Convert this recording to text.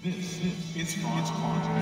This is Franz Content.